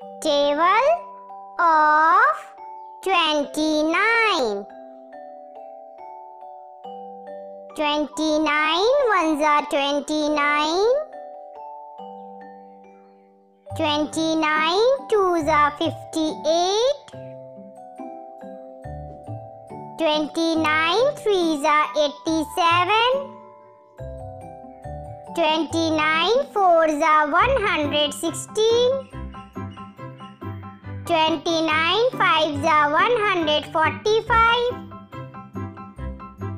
Table of 29 29 ones are 29 29 twos are 58 29 threes are 87 29 fours are 116 29 fives are 145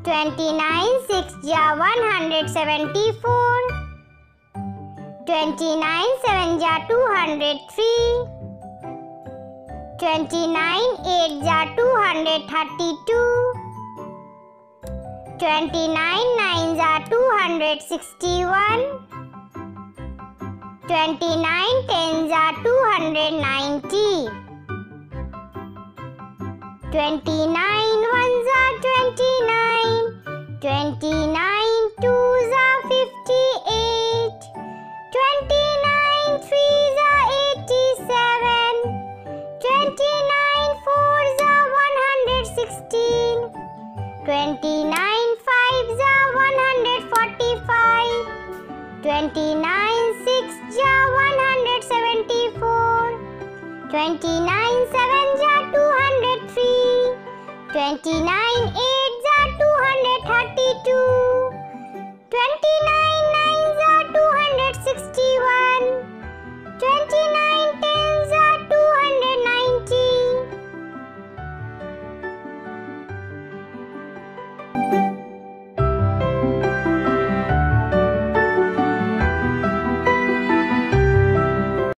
29 six are 174 29 sevens are 203 29 eights are 232 29 nines are 261 29 tens are 290 29 ones are 29 29 twos are 58 29 threes are 87 29 fours are 116 29 fives are 145 29 six are 174 29 sevens are 203 29